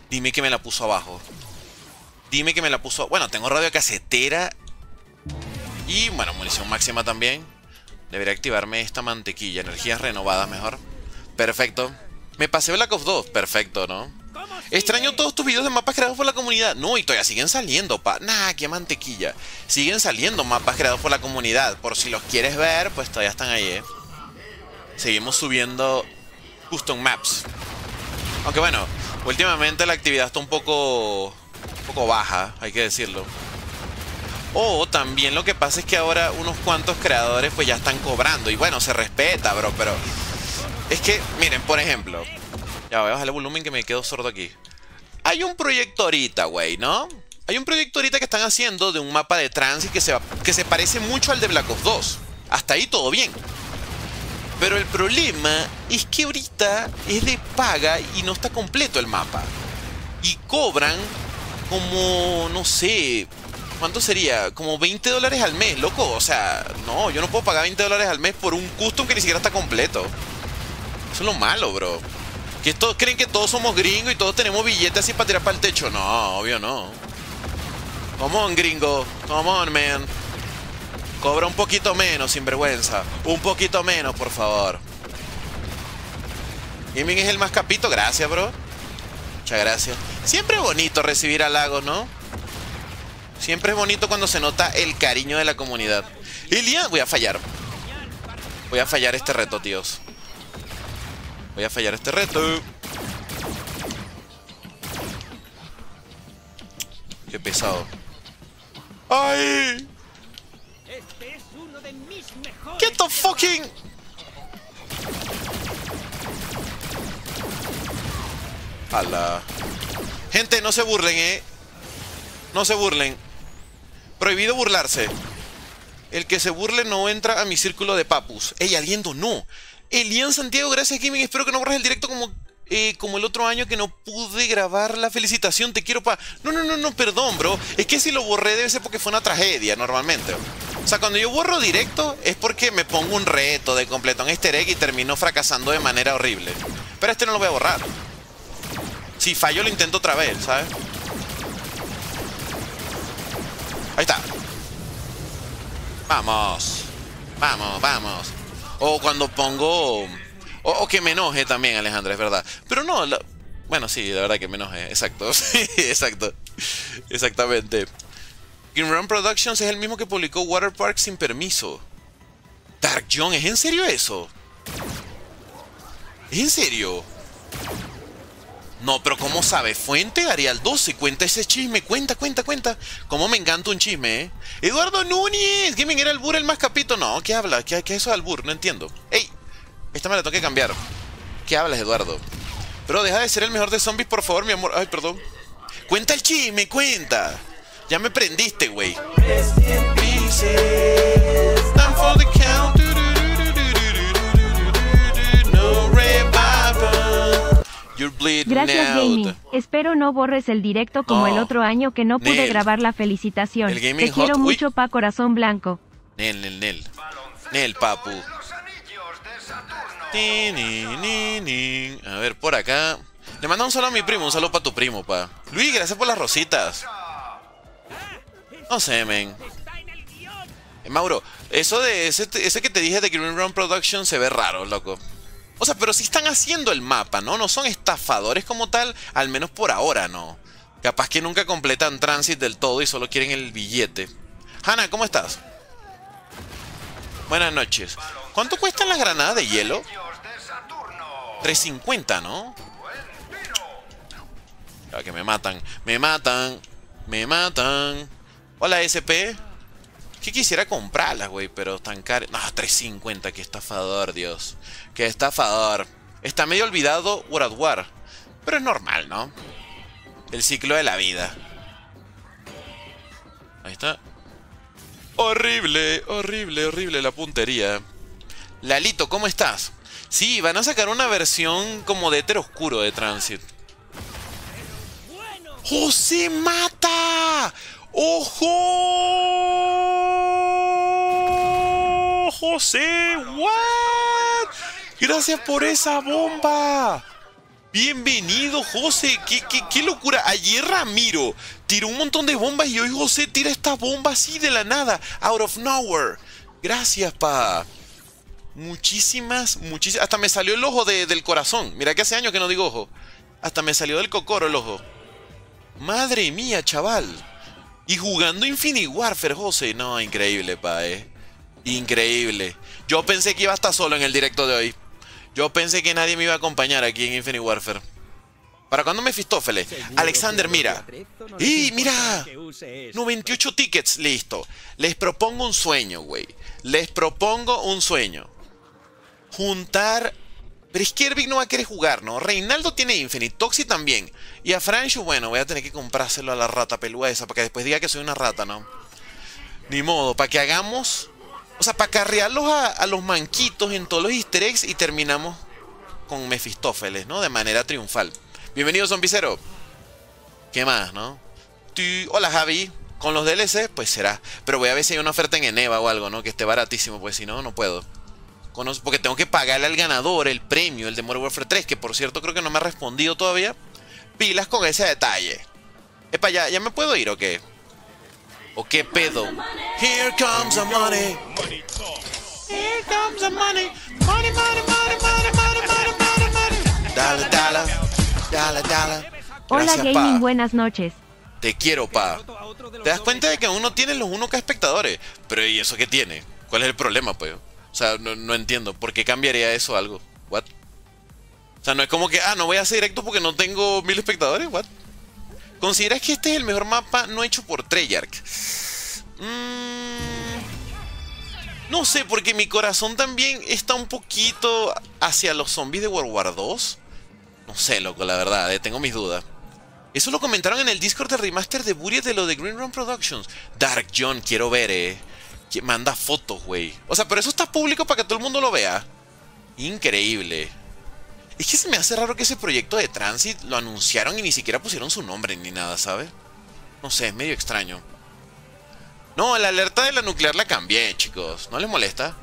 Dime que me la puso abajo. Dime que me la puso... Bueno, tengo radio casetera. Y, bueno, munición máxima también. Debería activarme esta mantequilla. Energías renovadas mejor. Perfecto. Me pasé Black Ops 2. Perfecto, ¿no? Extraño todos tus videos de mapas creados por la comunidad. No, y todavía siguen saliendo, pa. Nah, qué mantequilla. Siguen saliendo mapas creados por la comunidad. Por si los quieres ver, pues todavía están ahí, eh. Seguimos subiendo custom maps. Aunque bueno, últimamente la actividad está un poco. un poco baja, hay que decirlo. O también lo que pasa es que ahora unos cuantos creadores pues ya están cobrando. Y bueno, se respeta, bro, pero. Es que, miren, por ejemplo. Ya voy a bajar el volumen que me quedo sordo aquí. Hay un proyecto ahorita, güey, ¿no? Hay un proyecto ahorita que están haciendo de un mapa de transit que se, que se parece mucho al de Black Ops 2. Hasta ahí todo bien. Pero el problema es que ahorita es de paga y no está completo el mapa. Y cobran como, no sé, ¿cuánto sería? Como 20 dólares al mes, loco. O sea, no, yo no puedo pagar 20 dólares al mes por un custom que ni siquiera está completo. Eso es lo malo, bro. ¿Que todos creen que todos somos gringos y todos tenemos billetes así para tirar para el techo? No, obvio no. Come on, gringo. Come on, man. Cobra un poquito menos, sinvergüenza. Un poquito menos, por favor. Gaming es el más capito. Gracias, bro. Muchas gracias. Siempre es bonito recibir halagos, ¿no? Siempre es bonito cuando se nota el cariño de la comunidad. Ilian, voy a fallar. Voy a fallar este reto, tíos. Voy a fallar este reto. Qué pesado. ¡Ay! Get the fucking. Ala. Gente, no se burlen, eh. No se burlen. Prohibido burlarse. El que se burle no entra a mi círculo de papus. Ey, aliento, no. Elian Santiago, gracias Gaming. Espero que no borres el directo como, eh, como el otro año que no pude grabar la felicitación. Te quiero pa. No, no, no, no, perdón, bro. Es que si lo borré debe ser porque fue una tragedia normalmente. O sea, cuando yo borro directo es porque me pongo un reto de completo un easter egg y termino fracasando de manera horrible. Pero este no lo voy a borrar. Si fallo lo intento otra vez, ¿sabes? Ahí está. Vamos. Vamos, vamos. O cuando pongo... O, que me enoje también, Alejandra, es verdad. Pero no, la- bueno, sí, de verdad que me enoje. Exacto, *laughs* sí, exacto. Exactamente. Green Run Productions es el mismo que publicó Water Park sin permiso. Dark John, ¿es en serio eso? ¿Es en serio? No, pero ¿cómo sabe? Fuente Arial 12, cuenta ese chisme, cuenta, cuenta, cuenta. ¿Cómo me encanta un chisme, eh? Eduardo Núñez, Gaming era el bur el más capito. No, ¿qué habla? ¿Qué, es eso del bur? No entiendo. ¡Ey! Esta me la tengo que cambiar. ¿Qué hablas, Eduardo? Pero deja de ser el mejor de zombies, por favor, mi amor. Ay, perdón. Cuenta el chisme, cuenta. Ya me prendiste, güey. Time for the count. No revival. You're bleeding Gracias. Gaming. Espero no borres el directo como No. el otro año que no pude Nel. grabar la felicitación. Te quiero uy. mucho pa corazón blanco. Nel, Nel, Nel. Nel, papu. Ni, ni, ni, ni. A ver, por acá. Le mando un saludo a mi primo, un saludo para tu primo, pa. Luis, gracias por las rositas. No sé, men. Eh, Mauro, eso de ese, que te dije de Green Run Production se ve raro, loco. O sea, pero si están haciendo el mapa, ¿no? No son estafadores como tal, al menos por ahora, ¿no? Capaz que nunca completan Transit del todo y solo quieren el billete. Hanna, ¿cómo estás? Buenas noches. ¿Cuánto cuestan las granadas de hielo? 350, ¿no? Que me matan, me matan, me matan. Hola SP. Que quisiera comprarlas, güey, pero están caras. No, 350, qué estafador, Dios. Qué estafador. Está medio olvidado World at War. Pero es normal, ¿no? El ciclo de la vida. Ahí está. Horrible, horrible, horrible la puntería. Lalito, ¿cómo estás? Sí, van a sacar una versión como de éter oscuro de Transit. ¡José mata! ¡Ojo! ¡José! ¿What? Gracias por esa bomba. Bienvenido, José. ¿Qué, locura. Ayer Ramiro tiró un montón de bombas y hoy José tira esta bomba así de la nada. Out of nowhere. Gracias, pa. Muchísimas, muchísimas. Hasta me salió el ojo de- del corazón. Mira que hace años que no digo ojo. Hasta me salió del cocoro el ojo. Madre mía, chaval. Y jugando Infinite Warfare, José. No, increíble, pa, eh. Increíble. Yo pensé que iba a estar solo en el directo de hoy. Yo pensé que nadie me iba a acompañar aquí en Infinite Warfare. ¿Para cuándo Mefistófeles? Alexander, mira. ¡Y mira! 98 tickets, listo. Les propongo un sueño, güey. Les propongo un sueño. Juntar. Pero es que Ervik no va a querer jugar, ¿no? Reinaldo tiene Infinite, Toxi también. Y a Francho, bueno, voy a tener que comprárselo a la rata pelúa esa para que después diga que soy una rata, ¿no? Ni modo, para que hagamos. O sea, para carrearlos a, los manquitos en todos los easter eggs y terminamos con Mefistófeles, ¿no? De manera triunfal. Bienvenido, Zombicero. ¿Qué más, no? Hola, Javi. Con los DLC, pues será. Pero voy a ver si hay una oferta en Eneva o algo, ¿no? Que esté baratísimo, pues si no, no puedo. Porque tengo que pagarle al ganador el premio, el de Modern Warfare 3, que por cierto creo que no me ha respondido todavía. Pilas con ese detalle. Epa, ¿ya, ya me puedo ir o qué? ¿O qué pedo? Here comes the money. Here comes the money. Money, money, money, money, money, money, money, money. Dale, dale. Dale, dale. Hola Gracias, Gaming, pa. buenas noches. Te quiero, pa. Te das cuenta de que uno tiene los 1K espectadores. Pero ¿y eso qué tiene? ¿Cuál es el problema, pues? O sea, no, entiendo. ¿Por qué cambiaría eso algo? ¿What? O sea, no es como que, ah, no voy a hacer directo porque no tengo mil espectadores. ¿What? ¿Consideras que este es el mejor mapa no hecho por Treyarch? Mm, no sé, porque mi corazón también está un poquito hacia los zombies de World War 2. No sé, loco, la verdad, eh, tengo mis dudas. Eso lo comentaron en el Discord de Remaster de Buried de lo de Green Run Productions. Dark John, quiero ver, eh. Manda fotos, güey. O sea, pero eso está público para que todo el mundo lo vea. Increíble. Es que se me hace raro que ese proyecto de Transit lo anunciaron y ni siquiera pusieron su nombre ni nada, ¿sabes? No sé, es medio extraño. No, la alerta de la nuclear la cambié, chicos. ¿No les molesta?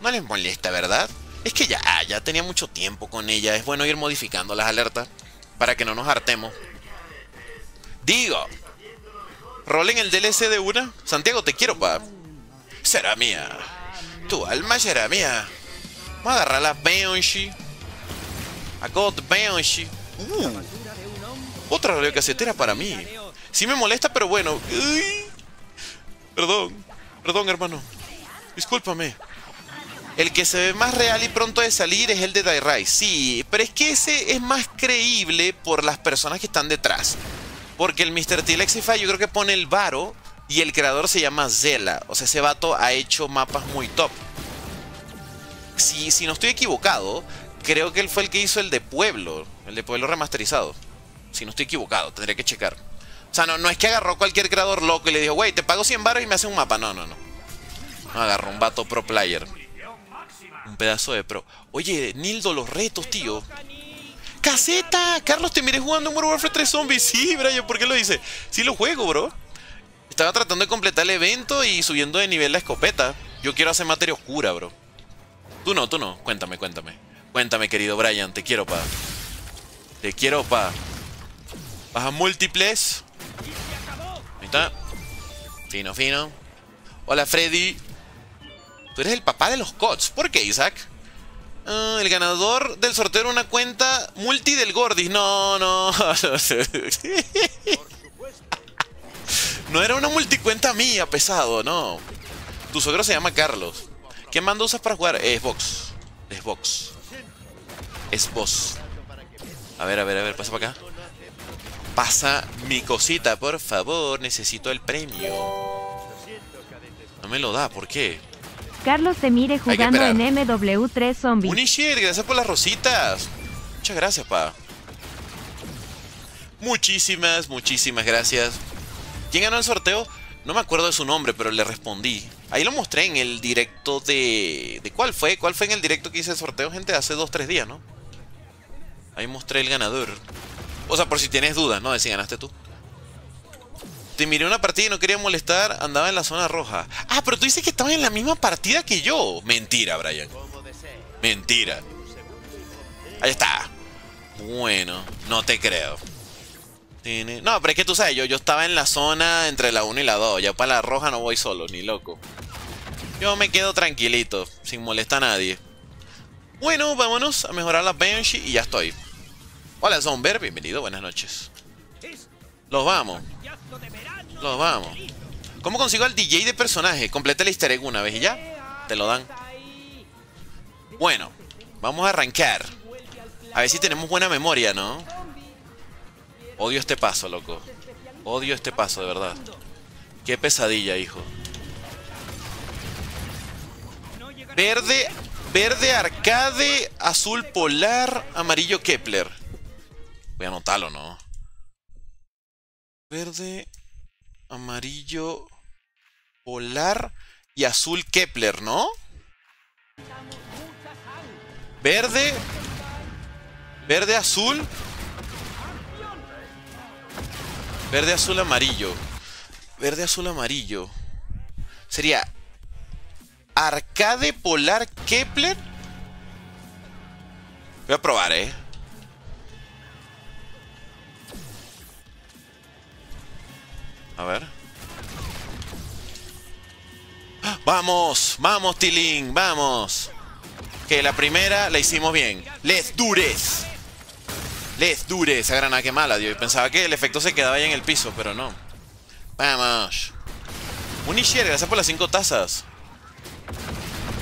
No les molesta, ¿verdad? Es que ya, ya tenía mucho tiempo con ella. Es bueno ir modificando las alertas para que no nos hartemos. Digo, rolen el DLC de una. Santiago, te quiero, pa. Será mía. Tu alma será mía. Vamos a agarrar la Banshee. Got the Banshee. Uh, otra radiocasetera para mí. Sí me molesta, pero bueno. Perdón. Perdón, hermano. Discúlpame. El que se ve más real y pronto de salir es el de Die Rise. Sí, pero es que ese es más creíble por las personas que están detrás. Porque el Mr. T Lexify yo creo que pone el varo y el creador se llama Zela. O sea, ese vato ha hecho mapas muy top. Si, si no estoy equivocado, creo que él fue el que hizo el de Pueblo. El de Pueblo remasterizado. Si no estoy equivocado, tendría que checar. O sea, no, no es que agarró cualquier creador loco y le dijo, güey, te pago 100 baros y me hace un mapa. No, no. No, agarró un vato pro player. Un pedazo de pro. Oye, Nildo, los retos, tío. ¡Caseta! Carlos, te miré jugando World Warfare 3 Zombies. Sí, Brian, ¿por qué lo dice? Sí lo juego, bro. Estaba tratando de completar el evento y subiendo de nivel la escopeta. Yo quiero hacer materia oscura, bro. Tú no, tú no. Cuéntame, cuéntame. Cuéntame, querido Brian. Te quiero, pa. Te quiero, pa. Baja múltiples. Ahí está. Fino, fino. Hola, Freddy. Tú eres el papá de los COTS. ¿Por qué, Isaac? Ah, el ganador del sorteo una cuenta multi del Gordis. No, no. no era una multicuenta mía, pesado, no. Tu suegro se llama Carlos. ¿Qué mando usas para jugar? Xbox. Xbox. Xbox. A ver, a ver, a ver, pasa para acá. Pasa mi cosita, por favor. Necesito el premio. No me lo da, ¿por qué? Carlos te mire que jugando en esperar. MW3 Zombie. Unishir, gracias por las rositas. Muchas gracias, pa. Muchísimas, muchísimas gracias. ¿Quién ganó el sorteo? No me acuerdo de su nombre, pero le respondí. Ahí lo mostré en el directo de... ¿De cuál fue? ¿Cuál fue en el directo que hice el sorteo, gente? Hace dos, tres días, ¿no? Ahí mostré el ganador. O sea, por si tienes dudas, ¿no? De si ganaste tú. Te miré una partida y no quería molestar, andaba en la zona roja. Ah, pero tú dices que estabas en la misma partida que yo. Mentira, Brian. Mentira. Ahí está. Bueno, no te creo. No, pero es que tú sabes, yo, yo estaba en la zona entre la 1 y la 2. Ya para la roja no voy solo, ni loco. Yo me quedo tranquilito, sin molestar a nadie. Bueno, vámonos a mejorar la Banshee y ya estoy. Hola, Zomber, bienvenido, buenas noches. Los vamos, los vamos. ¿Cómo consigo al DJ de personaje? Completa el easter egg una vez y ya. Te lo dan. Bueno, vamos a arrancar. A ver si tenemos buena memoria, ¿no? Odio este paso, loco. Odio este paso, de verdad. Qué pesadilla, hijo. Verde, verde arcade, azul polar, amarillo Kepler. Voy a anotarlo, ¿no? Verde, amarillo polar y azul Kepler, ¿no? Verde, verde, azul. Verde, azul, amarillo. Verde, azul, amarillo. Sería Arcade Polar Kepler. Voy a probar, eh. A ver. Vamos, vamos, Tilín, vamos. Que la primera la hicimos bien. Les dures. Les dures. Esa granada que mala, Dios. Pensaba que el efecto se quedaba ahí en el piso, pero no. Vamos. Unisher, gracias por las cinco tazas.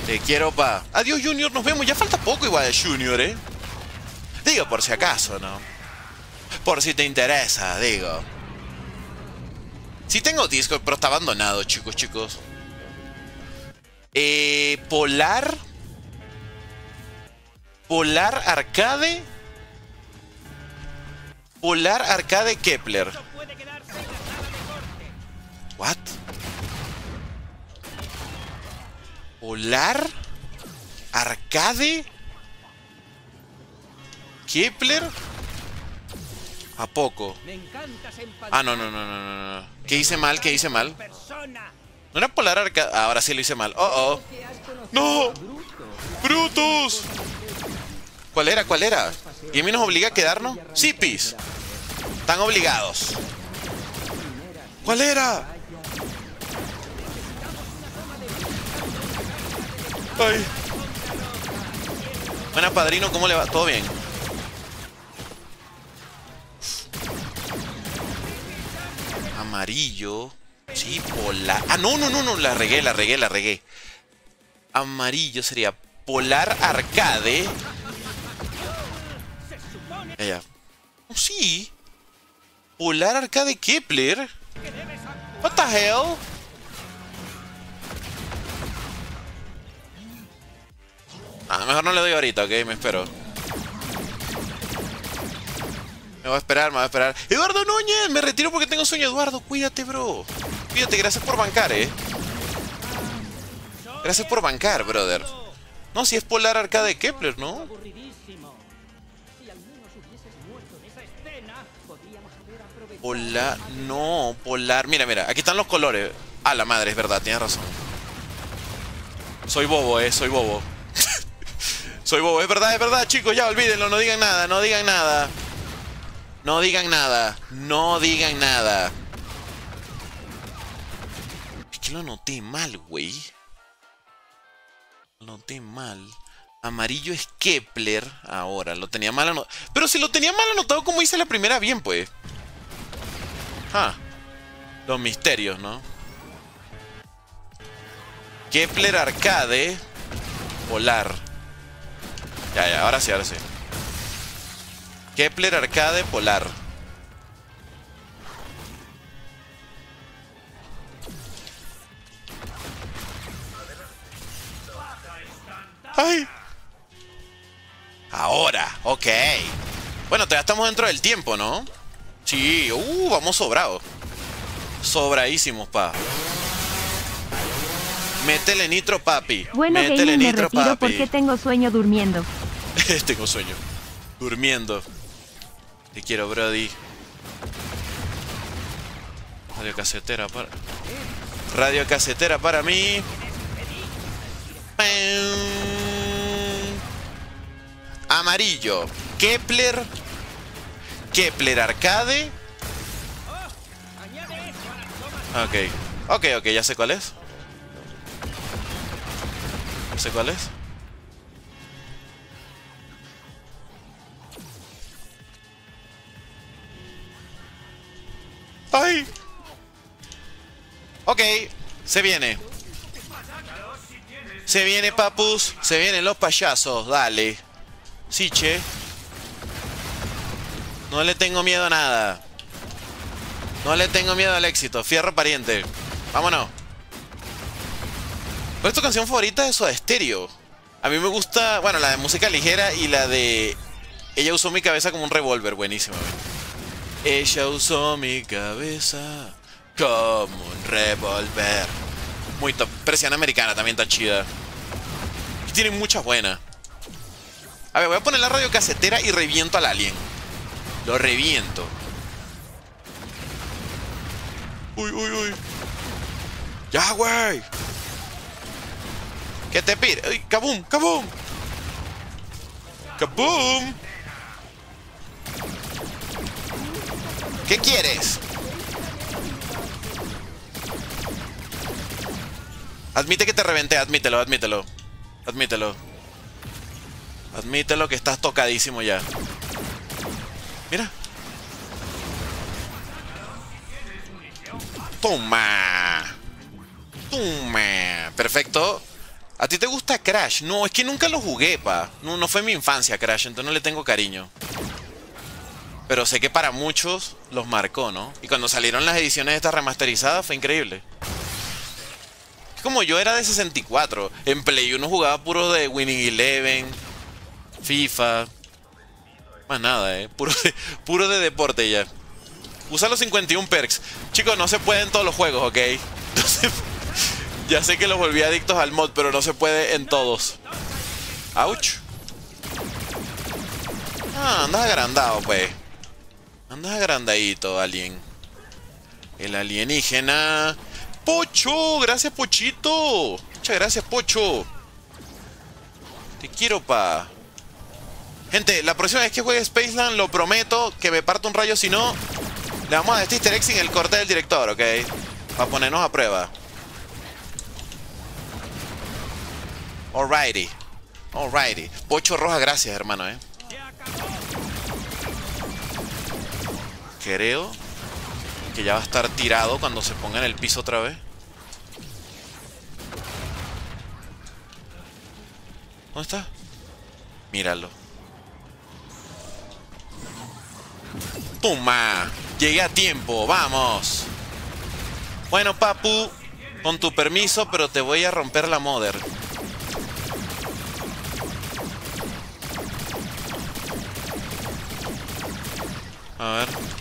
Te quiero, pa. Adiós, Junior. Nos vemos. Ya falta poco igual Junior, ¿eh? Digo, por si acaso, ¿no? Por si te interesa, digo. Sí tengo Discord, pero está abandonado, chicos, chicos. Eh, Polar. Polar Arcade. Polar Arcade Kepler. What? Polar Arcade Kepler ¿A poco? Ah, no, no, no, no, no, no. ¿Qué hice mal? ¿Qué hice mal? No era Polar Arcade. Ahora sí lo hice mal. Oh, oh. ¡No! ¡Brutus! ¿Cuál era? ¿Cuál era? ¿Y a mí nos obliga a quedarnos? Sí, pis. Están obligados. ¿Cuál era? Ay. Buena padrino, ¿cómo le va? ¿Todo bien? Amarillo. Sí, polar. Ah, no, no, no, no. La regué, la regué, la regué. Amarillo sería Polar Arcade. Ya. Oh, sí. Polar Arcade Kepler. What the hell? Ah, mejor no le doy ahorita, ok, me espero. Me voy a esperar, me voy a esperar. Eduardo Núñez, me retiro porque tengo sueño. Eduardo, cuídate, bro. Cuídate, gracias por bancar, eh. Gracias por bancar, brother. No, si es Polar Arcade Kepler, ¿no? Polar. No, Polar. Mira, mira, aquí están los colores. A la madre, es verdad, tienes razón. Soy bobo, eh, soy bobo. *laughs* soy bobo, es verdad, es verdad, chicos, ya olvídenlo, no digan nada, no digan nada. No digan nada, no digan nada. Es que lo anoté mal, güey? Lo anoté mal. Amarillo es Kepler. Ahora, lo tenía mal anotado. Pero si lo tenía mal anotado, como hice la primera, bien, pues. Ah. Los misterios, ¿no? Kepler Arcade. Polar. Ya, ya, ahora sí, ahora sí. Kepler Arcade Polar. ¡Ay! Ahora, ok. Bueno, todavía estamos dentro del tiempo, ¿no? Sí, uh, vamos sobrados. Sobradísimos, pa. Métele nitro, papi. Bueno, Métele me nitro, retiro papi. porque tengo sueño durmiendo. *laughs* Tengo sueño. Durmiendo. Te quiero, Brody. Radio casetera para. Radio casetera para mí. Amarillo. Kepler. Kepler Arcade. Ok. Ok, ok, ya sé cuál es. Ya sé cuál es. ¡Ay! Ok, se viene. Se viene, papus. Se vienen los payasos. Dale. Sí, che. No le tengo miedo a nada. No le tengo miedo al éxito. Fierro pariente. Vámonos. ¿Cuál es tu canción favorita de Soda Stereo? A mí me gusta, bueno, la de música ligera y la de... Ella usó mi cabeza como un revólver. Buenísima. Ella usó mi cabeza como un revólver. Muy top. Persiana americana también está chida. Y tienen muchas buenas. A ver, voy a poner la radio casetera y reviento al alien. Lo reviento. Uy, uy, uy. Ya, güey. ¿Qué te pide? ¡Uy, ¡Kaboom! ¡Kaboom! ¡Kaboom! ¿Qué quieres? Admite que te reventé, admítelo, admítelo. Admítelo. Admítelo que estás tocadísimo ya. Mira. Toma. Toma. Perfecto. ¿A ti te gusta Crash? No, es que nunca lo jugué, pa. No, no fue mi infancia Crash, entonces no le tengo cariño. Pero sé que para muchos los marcó, ¿no? Y cuando salieron las ediciones estas remasterizadas fue increíble. Como yo era de 64, en Play 1 jugaba puro de Winning Eleven, FIFA. Más nada, eh. Puro de, *laughs* puro de deporte ya. Usa los 51 perks. Chicos, no se puede en todos los juegos, ¿ok? *laughs* No se- ya sé que los volví adictos al mod, pero no se puede en todos. Ouch. Ah, andas agrandado, pues. Andas agrandadito, alien. El alienígena. ¡Pocho! Gracias, Pochito. Muchas gracias, Pocho. Te quiero, pa. Gente, la próxima vez que juegue Spaceland, lo prometo que me parto un rayo. Si no, le vamos a decir easter egg sin el corte del director, ¿ok? Para ponernos a prueba. Alrighty. Alrighty. Pocho roja, gracias, hermano, eh. Creo que ya va a estar tirado cuando se ponga en el piso otra vez. ¿Dónde está? Míralo. ¡Toma! Llegué a tiempo, vamos. Bueno, papu, con tu permiso, pero te voy a romper la mother. A ver.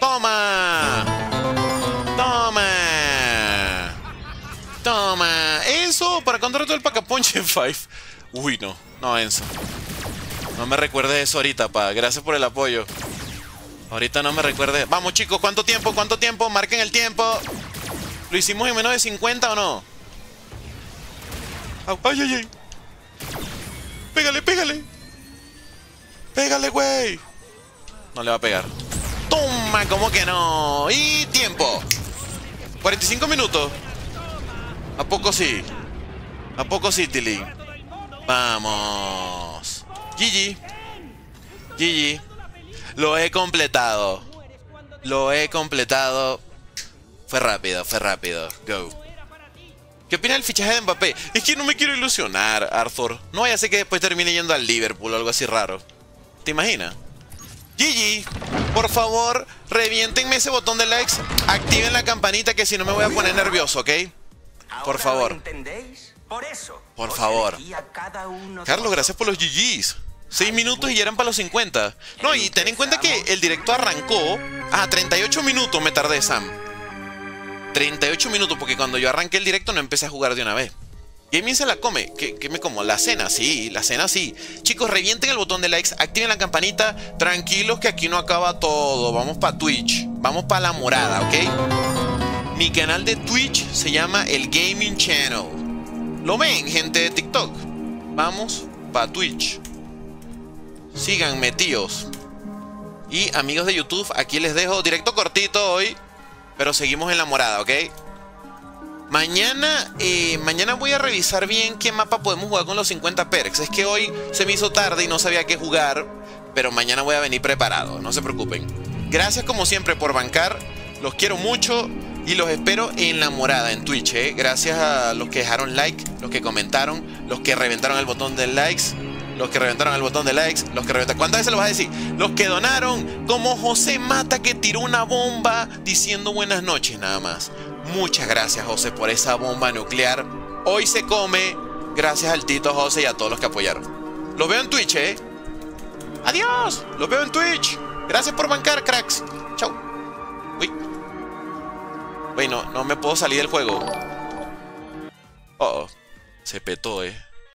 ¡Toma! ¡Toma! ¡Toma! ¡Eso! Para controlar todo el pacaponche en 5. Uy, no. No, Enzo. No me recuerde eso ahorita, pa. Gracias por el apoyo. Ahorita no me recuerde. Vamos, chicos, ¿cuánto tiempo? ¿Cuánto tiempo? Marquen el tiempo. ¿Lo hicimos en menos de 50 o no? ¡Ay, ay, ay! ¡Pégale, pégale! ¡Pégale, güey! No le va a pegar. ¿Cómo que no? ¡Y tiempo! 45 minutos. ¿A poco sí? ¿A poco sí, Tilly? Vamos. GG. GG. Lo he completado. Lo he completado. Fue rápido, fue rápido. Go. ¿Qué opina del fichaje de Mbappé? Es que no me quiero ilusionar, Arthur. No vaya a ser que después termine yendo al Liverpool o algo así raro. ¿Te imaginas? GG. Por favor, reviéntenme ese botón de likes. Activen la campanita que si no me voy a poner nervioso, ¿ok? Por favor. ¿Entendéis? Por eso. Por favor. Carlos, gracias por los GGs. 6 minutos y ya eran para los 50. No, y ten en cuenta que el directo arrancó. Ah, 38 minutos me tardé, Sam. 38 minutos, porque cuando yo arranqué el directo no empecé a jugar de una vez. Gaming se la come. ¿Qué, qué me como? La cena, sí, la cena sí. Chicos, revienten el botón de likes, activen la campanita. Tranquilos que aquí no acaba todo. Vamos para Twitch. Vamos para la morada, ¿ok? Mi canal de Twitch se llama el Gaming Channel. ¿Lo ven, gente de TikTok? Vamos para Twitch. Síganme, tíos. Y amigos de YouTube, aquí les dejo directo cortito hoy. Pero seguimos en la morada, ¿ok? Mañana, eh, mañana voy a revisar bien qué mapa podemos jugar con los 50 perks. Es que hoy se me hizo tarde y no sabía qué jugar. Pero mañana voy a venir preparado, no se preocupen. Gracias como siempre por bancar. Los quiero mucho y los espero en la morada en Twitch. ¿eh? Gracias a los que dejaron like, los que comentaron, los que reventaron el botón de likes. Los que reventaron el botón de likes, los que reventaron. ¿Cuántas veces lo vas a decir? Los que donaron, como José Mata que tiró una bomba diciendo buenas noches nada más. Muchas gracias, José, por esa bomba nuclear. Hoy se come gracias al Tito José y a todos los que apoyaron. Los veo en Twitch, ¿eh? Adiós. Los veo en Twitch. Gracias por bancar, cracks. Chau. Uy. Bueno, no me puedo salir del juego. Oh, se petó, eh.